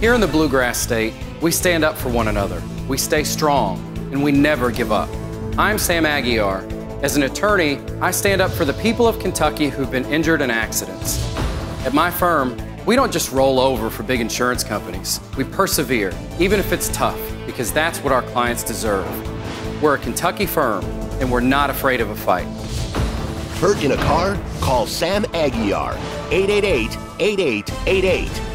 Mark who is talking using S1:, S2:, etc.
S1: Here in the Bluegrass State, we stand up for one another. We stay strong, and we never give up. I'm Sam Aguiar. As an attorney, I stand up for the people of Kentucky who've been injured in accidents. At my firm, we don't just roll over for big insurance companies. We persevere, even if it's tough, because that's what our clients deserve. We're a Kentucky firm, and we're not afraid of a fight.
S2: Hurt in a car? Call Sam Aguiar, 888 8888.